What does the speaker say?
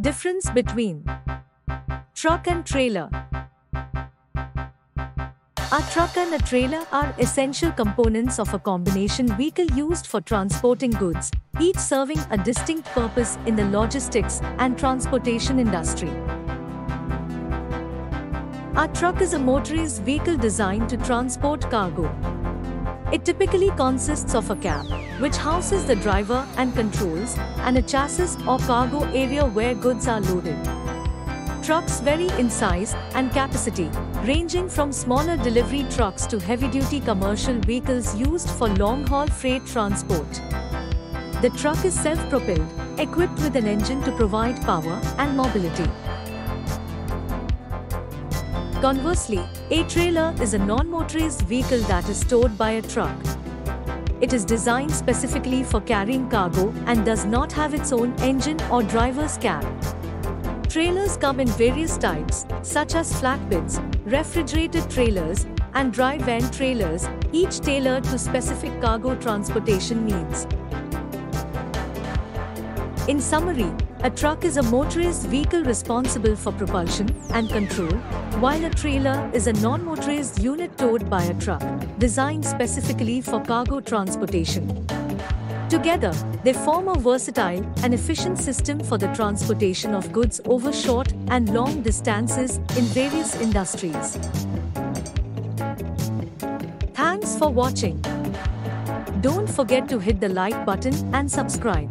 Difference between truck and trailer. A truck and a trailer are essential components of a combination vehicle used for transporting goods, each serving a distinct purpose in the logistics and transportation industry. A truck is a motorized vehicle designed to transport cargo. It typically consists of a cab, which houses the driver and controls, and a chassis or cargo area where goods are loaded. Trucks vary in size and capacity, ranging from smaller delivery trucks to heavy-duty commercial vehicles used for long-haul freight transport. The truck is self-propelled, equipped with an engine to provide power and mobility. Conversely, a trailer is a non-motorized vehicle that is towed by a truck. It is designed specifically for carrying cargo and does not have its own engine or driver's cab. Trailers come in various types, such as flatbeds, refrigerated trailers, and dry van trailers, each tailored to specific cargo transportation needs. In summary, a truck is a motorized vehicle responsible for propulsion and control, while a trailer is a non-motorized unit towed by a truck, designed specifically for cargo transportation. Together, they form a versatile and efficient system for the transportation of goods over short and long distances in various industries. Thanks for watching. Don't forget to hit the like button and subscribe.